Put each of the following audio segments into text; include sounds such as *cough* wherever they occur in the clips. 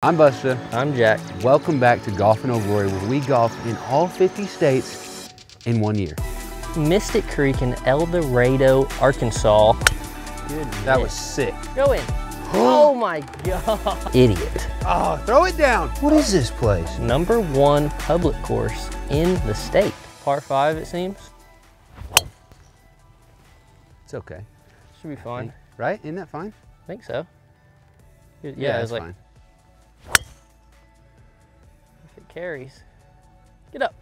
I'm Buster. I'm Jack. Welcome back to Golf and Old Glory, where we golf in all 50 states in one year. Mystic Creek in El Dorado, Arkansas. Goodness. That was sick. Go in. *gasps* oh my God. Idiot. Oh, throw it down. What is this place? Number one public course in the state. Par five, it seems. It's okay. Should be fine. Right? Isn't that fine? I think so. Yeah, yeah it was it's like, fine. If it carries. Get up.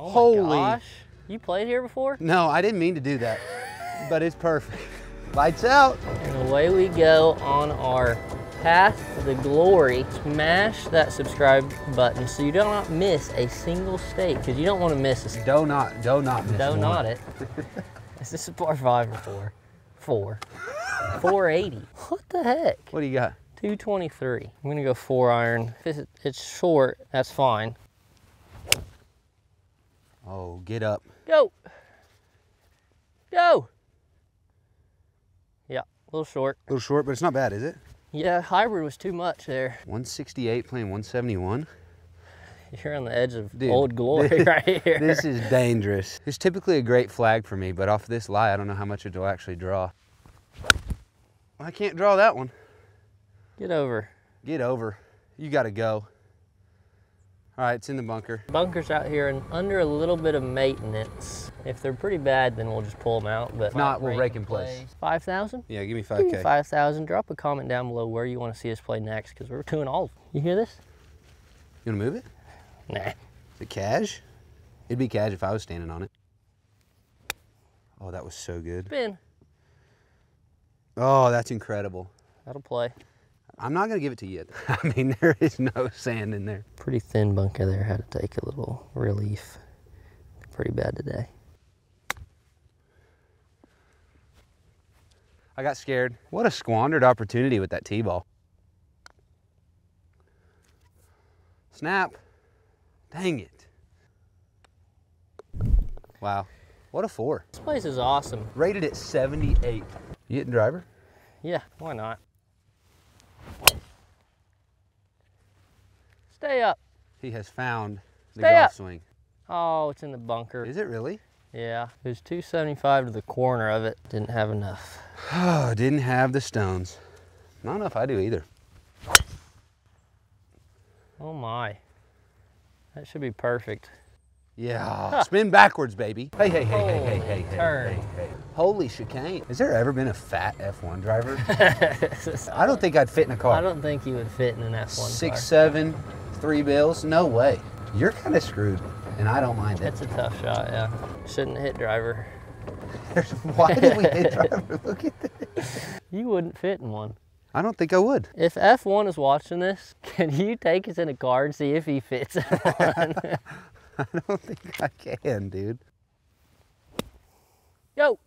Oh Holy- gosh. You played here before? No, I didn't mean to do that, but it's perfect. Lights out. And away we go on our path to the glory. Smash that subscribe button so you do not miss a single state because you don't want to miss a Do not, do not miss Do one. not it. *laughs* Is this a par five or four? Four. 480. What the heck? What do you got? 223. I'm gonna go four iron. If it's, it's short, that's fine. Oh, get up. Go. Go. Yeah, a little short. A little short, but it's not bad, is it? Yeah, hybrid was too much there. 168 playing 171. You're on the edge of Dude, old glory this- *laughs* right here. This is dangerous. It's typically a great flag for me, but off this lie, I don't know how much it'll actually draw. I can't draw that one. Get over. Get over. You gotta go. All right, it's in the bunker. Bunkers out here and under a little bit of maintenance. If they're pretty bad, then we'll just pull them out. But If not, we'll rake in place. Five thousand. Yeah, give me Give me 5K. 5,000. Drop a comment down below where you want to see us play next because we're doing all of them. You hear this? You wanna move it? Nah. Is it cash? It'd be cash if I was standing on it. Oh, that was so good. Spin. Oh, that's incredible. That'll play. I'm not gonna give it to you. *laughs* I mean, there is no sand in there. Pretty thin bunker there. Had to take a little relief. Pretty bad today. I got scared. What a squandered opportunity with that T-ball. Snap. Dang it. Wow. What a four. This place is awesome. Rated at 78. You hitting driver? Yeah, why not? Stay up. He has found the Stay golf up. swing. Oh, it's in the bunker. Is it really? Yeah, it was 275 to the corner of it. Didn't have enough. Oh, *sighs* didn't have the stones. Not enough I do either. Oh my. That should be perfect. Yeah. Spin backwards, baby. Hey, hey, hey, hey, hey, hey, oh, hey, Turn. hey, hey. Holy chicane. Has there ever been a fat F1 driver? *laughs* I don't think I'd fit in a car. I don't think you would fit in an F1 Six, car. seven, three bills? No way. You're kind of screwed, and I don't mind it. That's a tough shot, yeah. Shouldn't hit driver. *laughs* Why did we hit *laughs* driver? Look at this. You wouldn't fit in one. I don't think I would. If F1 is watching this, *laughs* can you take us in a car and see if he fits in one? I don't think I can, dude. Go.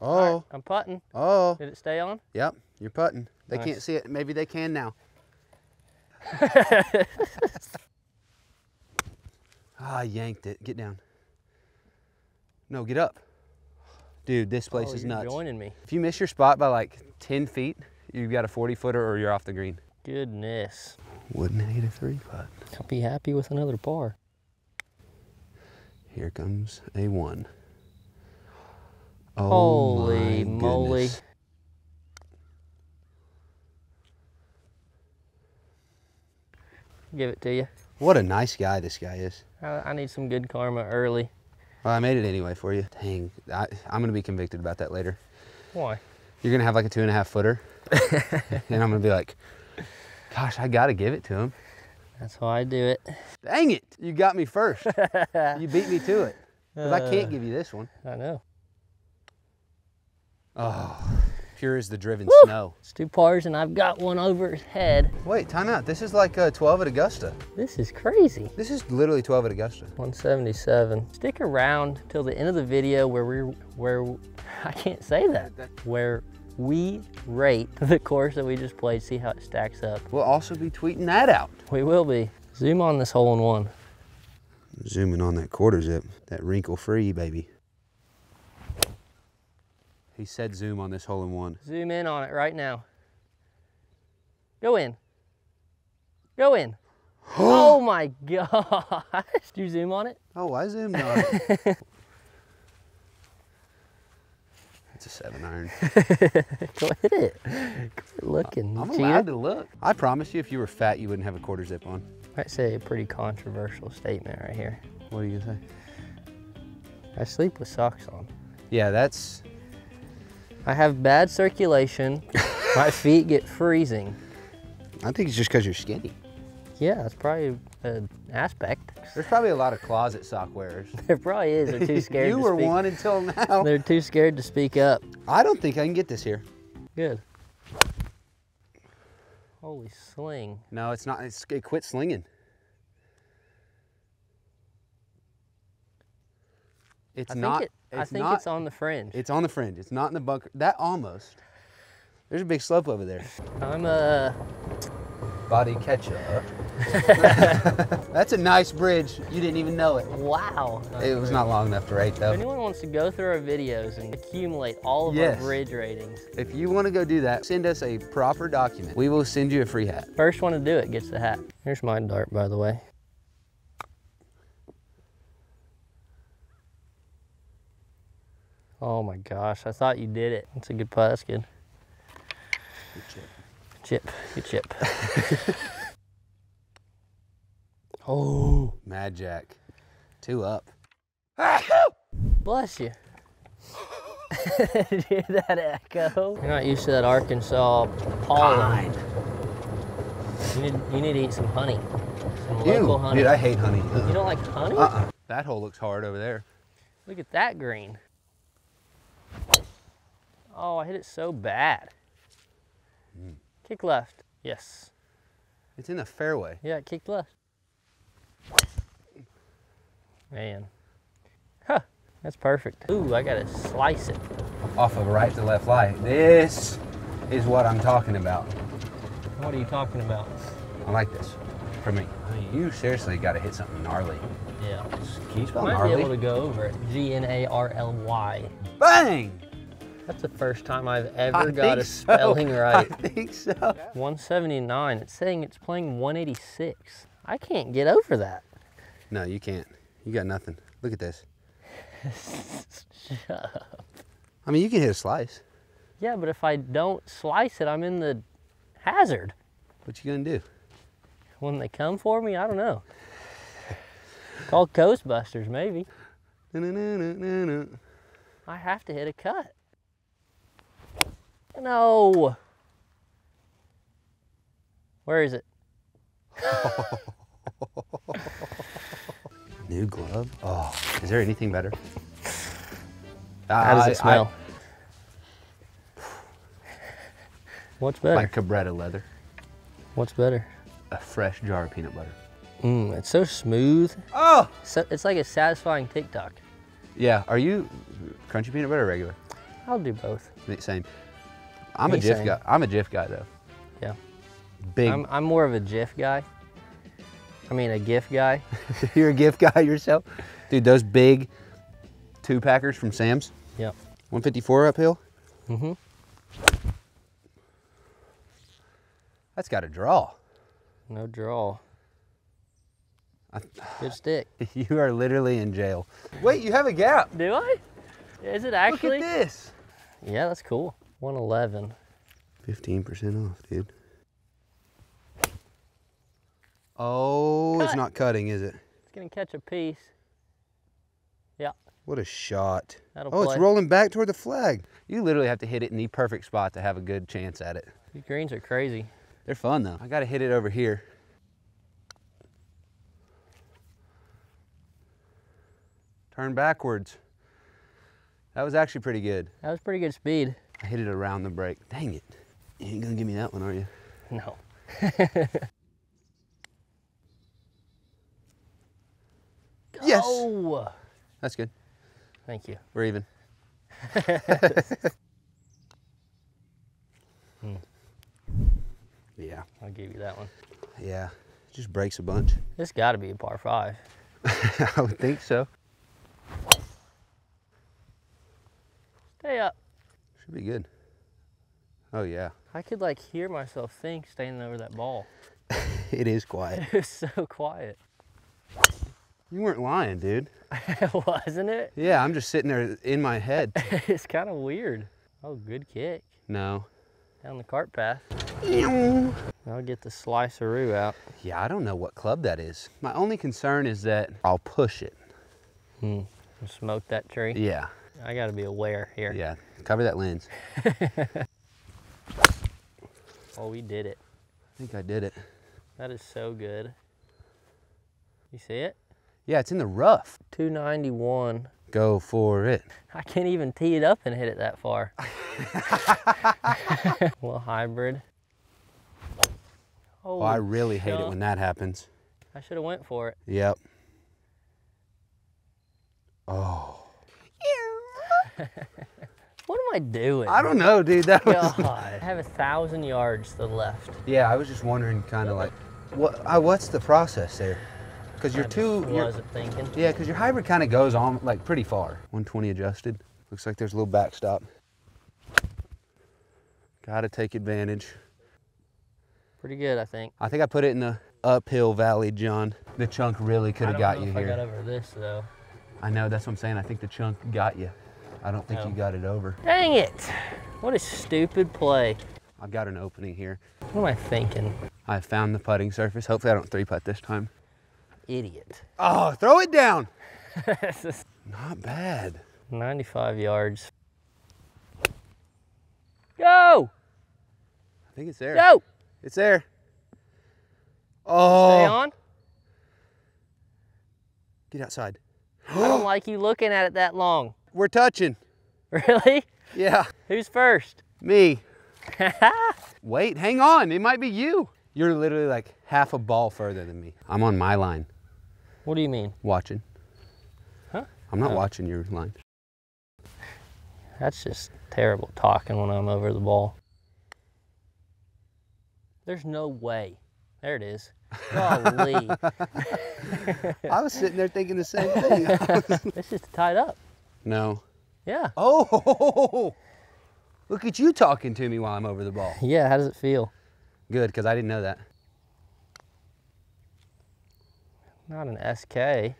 Oh, I'm putting. oh. Did it stay on? Yep, you're putting. They can't see it. Maybe they can now. *laughs* ah, I yanked it. Get down. No, get up. Dude, this place oh, is nuts. joining me. If you miss your spot by like 10 feet, you've got a 40 footer or you're off the green. Goodness. Wouldn't hate a three putt. I'll be happy with another par. Here comes a one. Oh Holy my moly. goodness. Give it to you. What a nice guy this guy is. I, I need some good karma early. Well, I made it anyway for you. Dang, I, I'm gonna be convicted about that later. Why? You're gonna have like a two and a half footer, *laughs* and I'm gonna be like, "Gosh, I gotta give it to him." That's how I do it. Dang it! You got me first. *laughs* you beat me to it. Cause I can't Uh. give you this one. I know. Oh, pure as the driven snow. It's two pars and I've got one over his head. Wait, time out. This is like uh, 12 at Augusta. This is crazy. This is literally 12 at Augusta. 177. Stick around till the end of the video where we where *laughs* I can't say that where we rate the course that we just played, see how it stacks up. We'll also be tweeting that out. We will be. Zoom on this hole in one. Zooming on that quarter zip, that wrinkle free, baby. He said zoom on this hole in one. Zoom in on it right now. Go in. Go in. *gasps* oh my gosh. Did you zoom on it? Oh, I zoomed on it. *laughs* It's a seven iron. Go hit it. Quit looking. I'm cheater. allowed to look. I promise you, if you were fat, you wouldn't have a quarter zip on. Say a pretty controversial statement right here. What do you say? I sleep with socks on. Yeah, that's. I have bad circulation. *laughs* My feet get freezing. I think it's just because you're skinny. Yeah, that's probably an aspect. There's probably a lot of closet sock wearers. *laughs* There probably is. They're too *laughs* scared you to were speak. one until now. They're too scared to speak up. I don't think I can get this here. Good. Holy sling. No, it's not. It's, it quit slinging. It's not. it, I it's think not, it's on the fringe. It's on the fringe. It's not in the bunker. That almost. There's a big slope over there. I'm uh Body catch up. *laughs* *laughs* That's a nice bridge. You didn't even know it. wow. It was not long enough to rate though. If anyone wants to go through our videos and accumulate all of Yes. our bridge ratings, If you want to go do that, send us a proper document. We will send you a free hat. first one to do it gets the hat. Here's my dart, by the way. Oh my gosh, I thought you did it. That's a good putt. That's good. Chip, good chip. *laughs* oh, Mad Jack. Two up. bless you. Did *laughs* you hear that echo? You're not used to that Arkansas pollen. You need, you need to eat some honey. Some Ew, local honey. dude, I hate honey. You don't like honey? Uh-uh. That hole looks hard over there. Look at that green. Oh, I hit it so bad. Hmm. Kick left. Yes. It's in the fairway. Yeah, it kicked left. Man. Huh. That's perfect. Ooh, I gotta slice it. Off of right to left lie. This is what I'm talking about. What are you talking about? I like this. For me. You seriously got to hit something gnarly. Yeah. Can you spell Might be able to go over it. G N A R L Y. Bang! That's the first time I've I ever got think a so. spelling *laughs* right. I think so. 179. It's saying it's playing 186. I can't get over that. No, you can't. You got nothing. Look at this. *laughs* I mean, you can hit a slice. Yeah, but if I don't slice it, I'm in the hazard. What you gonna do? When they come for me, I don't know. Called Ghostbusters, maybe. *laughs* Na-na-na-na-na-na. I have to hit a cut. No. Where is it? *laughs* New glove. Oh, is there anything better? How does it smell? What's I better? like Cabretta leather. What's better? A fresh jar of peanut butter. Mmm, it's so smooth. Oh! So, it's like a satisfying TikTok. Yeah. Are you crunchy peanut butter or regular? I'll do both. Same. I'm a Jif guy. I'm a Jif guy though. Yeah. Big. I'm, I'm more of a Jif guy. I mean, a Jif guy. *laughs* You're a Jif guy yourself, dude. Those big two packers from Sam's. Yep. 154 uphill. Mm-hmm. That's got a draw. No draw. I- Good stick. *laughs* You are literally in jail. Wait, you have a gap. Do I? Is it actually? Look at this. Yeah, that's cool. 111. 15% off, dude. Oh, it's not cutting, is it? It's gonna catch a piece. Yeah, What a shot. that'll Oh, play. it's rolling back toward the flag. You literally have to hit it in the perfect spot to have a good chance at it. These greens are crazy. They're fun though. I gotta hit it over here. Turn backwards. That was actually pretty good. That was pretty good speed. I hit it around the break. Dang it. You ain't gonna give me that one, are you? No. *laughs* Yes. Oh, That's good. thank you. We're even. *laughs* Hmm. Yeah, I'll give you that one. yeah. It just breaks a bunch. This got to be a par five. *laughs* I would think so. Stay up. Should be good. Oh yeah. I could like hear myself think standing over that ball. *laughs* It is quiet. It is so quiet. You weren't lying, dude. *laughs* Wasn't it? Yeah, I'm just sitting there in my head. *laughs* it's kind of weird. Oh, good kick. No. Down the cart path. I'll get the sliceroo out. Yeah, I don't know what club that is. My only concern is that I'll push it. Hmm. Smoke that tree. Yeah. I gotta be aware here. Yeah. Cover that lens. *laughs* Oh, we did it. I think I did it. That is so good. You see it? Yeah, it's in the rough. 291. Go for it. I can't even tee it up and hit it that far. *laughs* A little hybrid. Oh, Oh, I really hate it when that happens. I should have went for it. Yep. Oh. *laughs* What am I doing? I don't know, dude. That was. God. *laughs* I have a thousand yards to the left. Yeah, I was just wondering, kind of like, what? Uh, what's the process there? Because you're I too. you're- wasn't thinking. yeah, because your hybrid kind of goes on like pretty far. 120 adjusted. Looks like there's a little backstop. Got to take advantage. Pretty good, I think. I think I put it in the uphill valley, John. The chunk really could I have got know you if I here. got over this though. I know, that's what I'm saying. I think the chunk got you. I don't think No. you got it over. Dang it! What a stupid play. I've got an opening here. What am I thinking? I found the putting surface. Hopefully I don't three putt this time. Idiot. Oh, throw it down. *laughs* Not bad. 95 yards. Go! I think it's there. Go! It's there. Oh. Stay on. get outside. I don't *gasps* like you looking at it that long. We're touching. *laughs* Really? Yeah, Who's first? me. *laughs* Wait, hang on. It might be you. You're literally like half a ball further than me. I'm on my line what do you mean? watching. Huh? I'm not Oh. watching your line. That's just terrible talking when I'm over the ball. There's no way. There it is. Golly. *laughs* I was sitting there thinking the same thing. this is tied up. No. Yeah. Oh, *laughs* look at you talking to me while I'm over the ball. *laughs* Yeah, how does it feel? Good, because I didn't know that. Not an SK.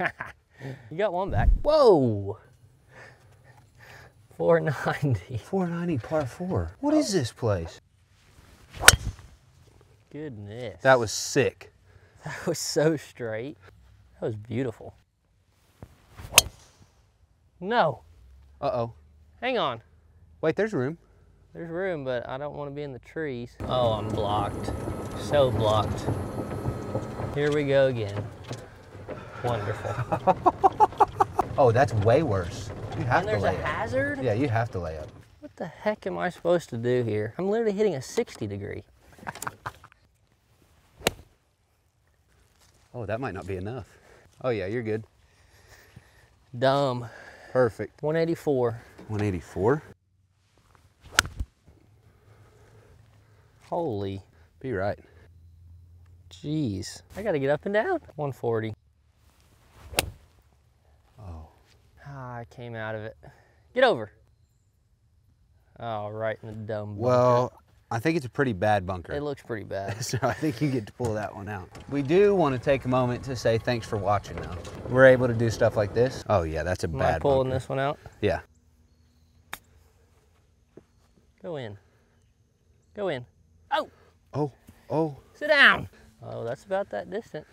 *laughs* you got one back. Whoa! 490. 490 par four. What is this place? Goodness. That was sick. that was so straight. That was beautiful. No. Uh oh. Hang on. Wait, there's room. There's room, but I don't want to be in the trees. Oh, I'm blocked. So blocked. Here we go again. Wonderful. *laughs* Oh, that's way worse. You have And to lay up. there's a hazard? Yeah, you have to lay up. What the heck am I supposed to do here? I'm literally hitting a 60 degree. *laughs* Oh, that might not be enough. Oh yeah, you're good. Dumb. Perfect. 184. 184. Holy Be right. jeez. I gotta get up and down. 140. Oh. Ah, I came out of it. Get over. Oh, right in the dumb bunker. Well, I think it's a pretty bad bunker. it looks pretty bad. *laughs* so I think you get to pull that one out. We do want to take a moment to say thanks for watching though. We're able to do stuff like this. Oh yeah, that's a Am I bad pulling bunker. this one out? Yeah. Go in. Go in. Oh, Oh, oh. sit down. Oh, that's about that distance.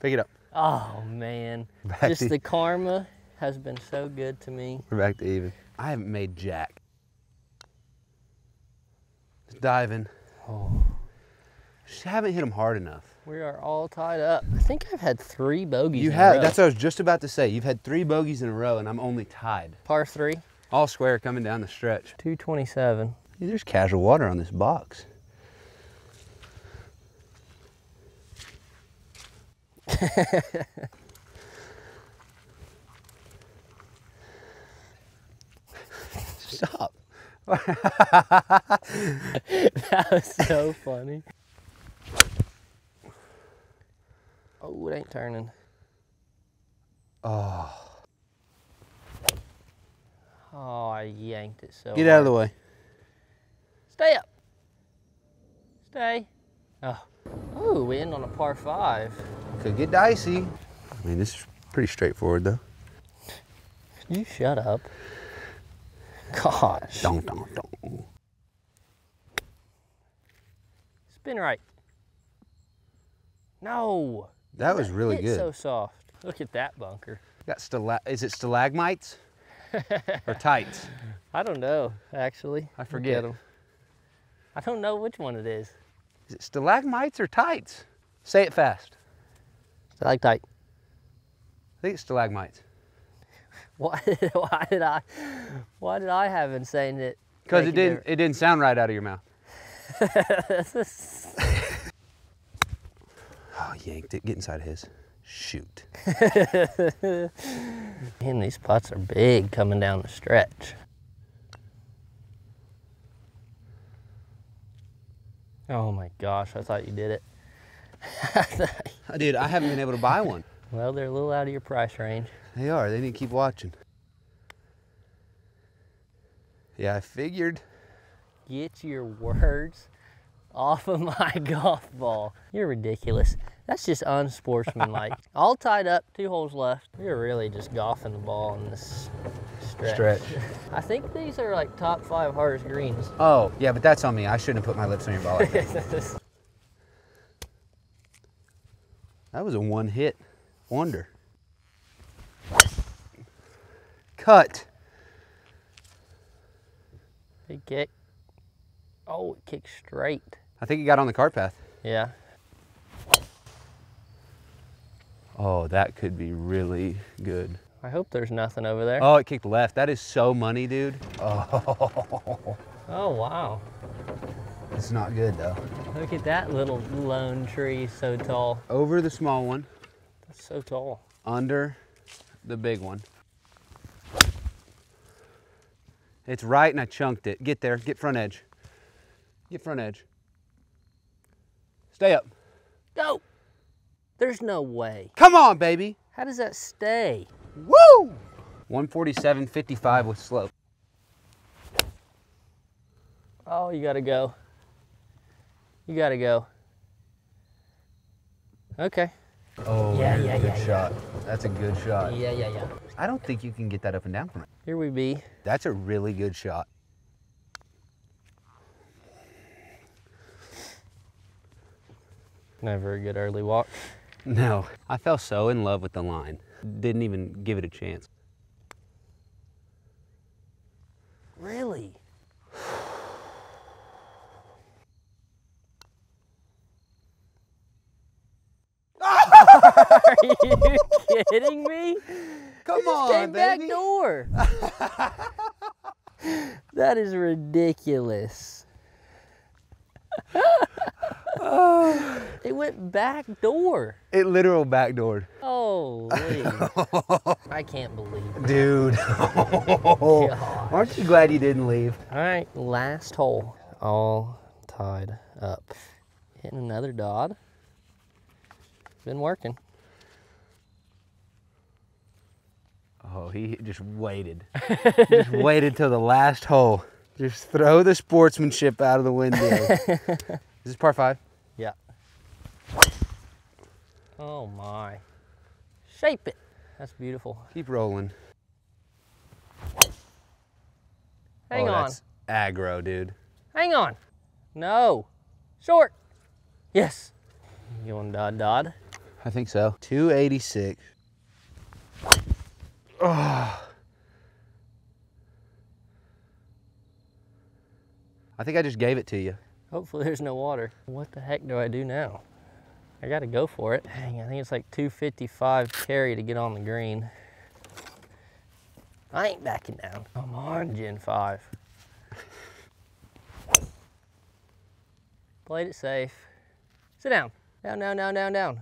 Pick it up. Oh man, Back just the karma has been so good to me. We're back to even. I haven't made jack. Diving. Oh, Just haven't hit them hard enough. we are all tied up. I think I've had three bogeys. You in a have. That's what I was just about to say. You've had three bogeys in a row, and I'm only tied. par three. All square coming down the stretch. 227. Hey, there's casual water on this box. *laughs* Stop. That was so funny. Oh, it ain't turning. Oh, Oh, I yanked it so Get out of the way. Stay up. Stay. Oh. Ooh, we end on a par five. Could get dicey. I mean, this is pretty straightforward though. You shut up. Gosh. Don't, don't, don't. Spin right. No. That was really It's good. so soft. Look at that bunker. Got stala- is it stalagmites *laughs* or tights? I don't know, actually. I forget. at 'em. I don't know which one it is. Is it stalagmites or tights? Say it fast. Stalactite. I think it's stalagmites. *laughs* Why did, why did I why did I have saying it? Because it didn't it didn't sound right out of your mouth. *laughs* Oh, yanked it. Get inside of his. Shoot. *laughs* Man, these putts are big coming down the stretch. Oh my gosh, I thought you did it. Dude, I haven't been able to buy one. well, they're a little out of your price range. They are. They need to keep watching. Yeah, I figured. Get your words off of *laughs* my golf ball. You're ridiculous. That's just unsportsmanlike. *laughs* All tied up, two holes left. You're really just golfing the ball in this stretch. Stretch. *laughs* I think these are like top five hardest greens. Oh, yeah, but that's on me. I shouldn't have put my lips on your ball like that. That was a one hit wonder. Cut. Big kick. Oh, it kicked straight. I think he got on the cart path. Yeah. Oh, that could be really good. I hope there's nothing over there. Oh, it kicked left. That is so money, dude. Oh, Oh, wow. *laughs* it's not good though. Look at that little lone tree so tall. Over the small one, That's so tall. under the big one. It's right and I chunked it. Get there, get front edge. Get front edge. Stay up. Go! There's no way. Come on, baby. How does that stay? Woo! 147.55 with slope. Oh, you gotta go. You gotta go. Okay. Oh, Yeah, good yeah, yeah, yeah. shot. That's a good shot. Yeah, yeah, yeah. I don't think you can get that up and down from it. Here we be. That's a really good shot. Never a good early walk. No, I fell so in love with the line. Didn't even give it a chance. Really? *laughs* Are you kidding me? Come Just came back door. *laughs* that is ridiculous. oh. it went back door. It literal backdoored. Oh, *laughs* I can't believe it. Dude. *laughs* Aren't you glad you didn't leave? All right, last hole. All tied up. Hitting another dot. Been working. Oh, he just waited. *laughs* just waited till the last hole. Just throw the sportsmanship out of the window. *laughs* Is this par five? Yeah. Oh my. Shape it. That's beautiful. Keep rolling. Hang oh, on. That's aggro, dude. Hang on. No. Short. Yes. You want Dodd Dodd? I think so. 286. Oh. I think I just gave it to you. Hopefully there's no water. What the heck do I do now? I gotta go for it. Dang, I think it's like 255 carry to get on the green. I ain't backing down. Come on, Gen 5. Played it safe. Sit down. Down, down, down, down, down.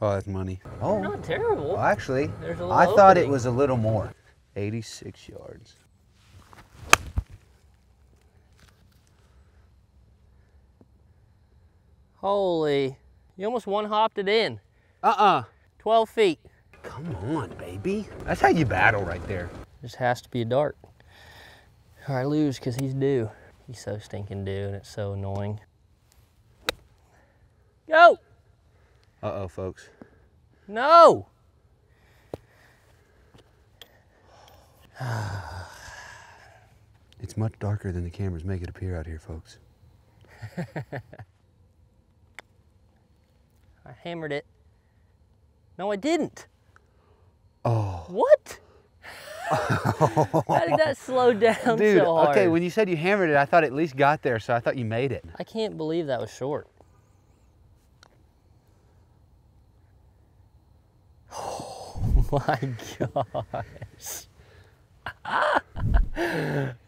Yeah. Oh, that's money. Oh, Not terrible. well, actually, There's a little I thought it was a little more. 86 yards. Holy. You almost one hopped it in. Uh-uh. 12 feet. Come on, baby. That's how you battle right there. This has to be a dart. Or I lose because he's due. He's so stinking due and it's so annoying. Go! Uh-oh, folks. No! *sighs* It's much darker than the cameras make it appear out here, folks. *laughs* I hammered it. No, I didn't. Oh. What? *laughs* How did that slow down Dude, so hard? okay, when you said you hammered it, I thought it at least got there, so I thought you made it. I can't believe that was short. *laughs* my gosh. *laughs*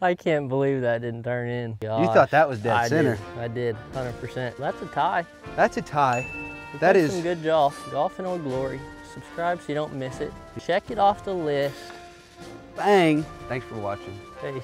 I can't believe that didn't turn in. You thought that was dead I center. Did. I did, 100%. That's a tie. That's a tie. We That is- some good golf. Golf in Old Glory. Subscribe so you don't miss it. Check it off the list. Bang. Thanks for watching. Peace.